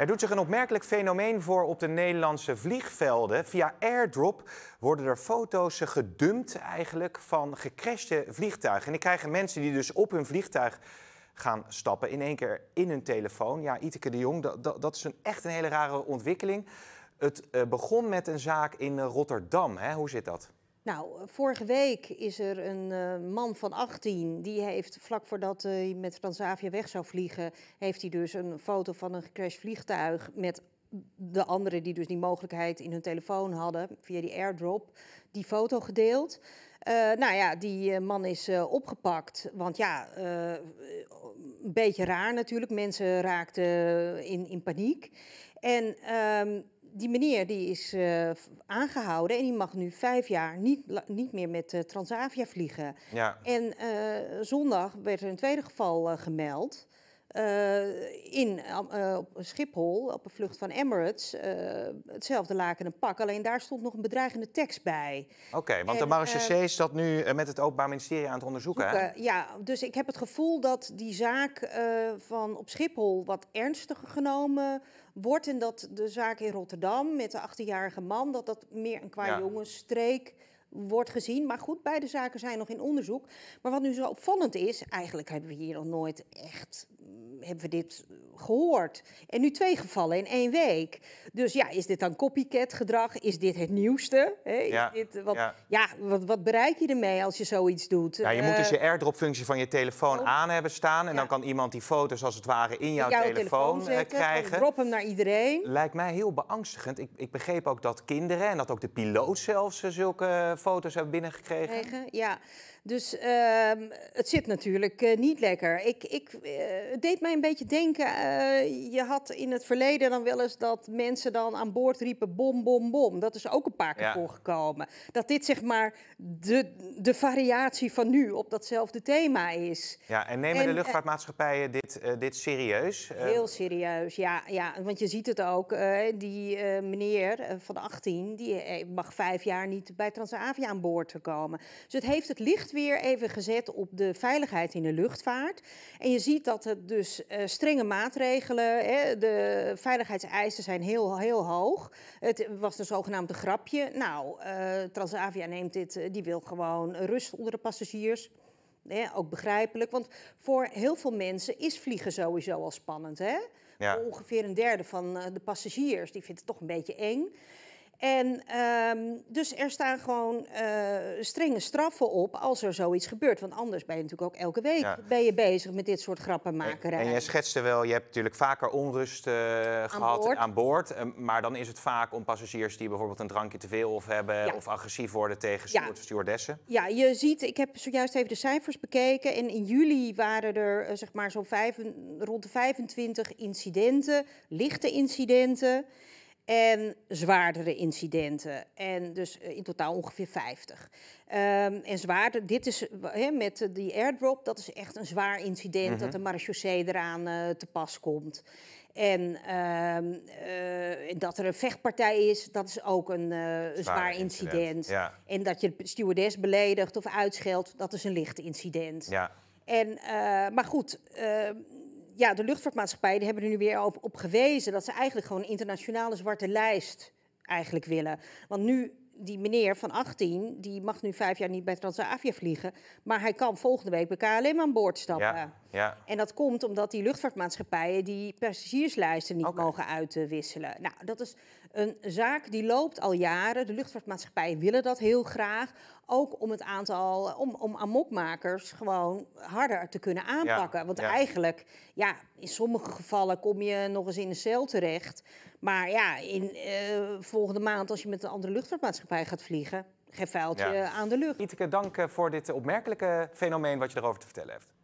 Er doet zich een opmerkelijk fenomeen voor op de Nederlandse vliegvelden. Via airdrop worden er foto's gedumpt eigenlijk van gecrashte vliegtuigen. En die krijgen mensen die dus op hun vliegtuig gaan stappen in één keer in hun telefoon. Ja, Iteke de Jong, dat, dat is een, echt een hele rare ontwikkeling. Het eh, begon met een zaak in Rotterdam. Hè? Hoe zit dat? Nou, vorige week is er een uh, man van 18, die heeft vlak voordat hij met Transavia weg zou vliegen, heeft hij dus een foto van een gecrashed vliegtuig met de anderen die dus die mogelijkheid in hun telefoon hadden, via die airdrop, die foto gedeeld. Uh, nou ja, die man is opgepakt, want ja, een beetje raar natuurlijk. Mensen raakten in, in paniek. En ehm, die meneer die is uh, aangehouden en die mag nu vijf jaar niet, niet meer met uh, Transavia vliegen. Ja. En uh, zondag werd er een tweede geval gemeld. In op Schiphol, op een vlucht van Emirates, hetzelfde laken en pak. Alleen daar stond nog een bedreigende tekst bij. Oké, want de marechaussee is dat nu met het Openbaar Ministerie aan het onderzoeken. Ja, dus ik heb het gevoel dat die zaak van op Schiphol wat ernstiger genomen wordt en dat de zaak in Rotterdam met de 18-jarige man, dat dat meer een qua ja. jongensstreek wordt gezien. Maar goed, beide zaken zijn nog in onderzoek. Maar wat nu zo opvallend is, eigenlijk hebben we hier nog nooit echt hebben we dit gehoord. En nu twee gevallen in één week. Dus ja, is dit dan copycat gedrag? Is dit het nieuwste? ja. Dit, wat, ja. ja wat, wat, bereik je ermee als je zoiets doet? Ja, je moet dus je eh, airdrop-functie van je telefoon oh. aan hebben staan. En dan kan iemand die foto's als het ware in jouw, telefoon, telefoon eh, zetten, krijgen. Drop hem naar iedereen. Lijkt mij heel beangstigend. Ik, ik begreep ook dat kinderen en dat ook de piloot zelfs eh, zulke foto's hebben binnengekregen. Ja, dus uh, het zit natuurlijk uh, niet lekker. Ik, ik, uh, het deed mij een beetje denken, je had in het verleden dan wel eens dat mensen dan aan boord riepen bom, bom, bom. Dat is ook een paar keer ja. voorgekomen. Dat dit zeg maar de, de variatie van nu op datzelfde thema is. Ja, en nemen en, de luchtvaartmaatschappijen dit, dit serieus? Heel serieus, ja, ja. Want je ziet het ook, die meneer van 18, die mag vijf jaar niet bij Transavia aan boord te komen. Dus het heeft het licht weer even gezet op de veiligheid in de luchtvaart. En je ziet dat het dus strenge maatregelen, hè, de veiligheidseisen zijn heel, heel hoog. Het was een zogenaamde grapje. Nou, uh, Transavia neemt dit, uh, die wil gewoon rust onder de passagiers. Ja, ook begrijpelijk, want voor heel veel mensen is vliegen sowieso al spannend. Hè? Ja. Ongeveer een derde van de passagiers die vindt het toch een beetje eng. En um, dus er staan gewoon uh, strenge straffen op als er zoiets gebeurt. Want anders ben je natuurlijk ook elke week ja. ben je bezig met dit soort grappenmakerij. En, en jij schetste wel, je hebt natuurlijk vaker onrust uh, gehad boord. aan boord. Uh, maar dan is het vaak om passagiers die bijvoorbeeld een drankje te veel of hebben... Ja. of agressief worden tegen ja. stewardessen. Ja, je ziet, ik heb zojuist even de cijfers bekeken. En in juli waren er zeg maar zo'n rond de 25 incidenten, lichte incidenten en zwaardere incidenten. En dus eh, in totaal ongeveer 50. Um, en zwaarder, dit is he, met die airdrop, dat is echt een zwaar incident mm -hmm. dat de marechaussee eraan uh, te pas komt. En uh, uh, dat er een vechtpartij is, dat is ook een zwaar, zwaar, incident. incident. Ja. En dat je de stewardess beledigt of uitscheldt, dat is een licht incident. Ja. En, maar goed, ehm, ja, de luchtvaartmaatschappijen hebben er nu weer op, op gewezen dat ze eigenlijk gewoon een internationale zwarte lijst eigenlijk willen. Want nu die meneer van 18, die mag nu vijf jaar niet bij Transavia vliegen. Maar hij kan volgende week bij KLM aan boord stappen. Ja, ja. En dat komt omdat die luchtvaartmaatschappijen die passagierslijsten niet okay. mogen uitwisselen. Nou, dat is een zaak die loopt al jaren. De luchtvaartmaatschappijen willen dat heel graag. Ook om het aantal, om, om amokmakers gewoon harder te kunnen aanpakken. Ja, Want eigenlijk, ja, in sommige gevallen kom je nog eens in een cel terecht. Maar ja, in uh, volgende maand als je met een andere luchtvaartmaatschappij gaat vliegen, geen vuiltje ja. aan de lucht. Iteke, dank voor dit opmerkelijke fenomeen wat je erover te vertellen heeft.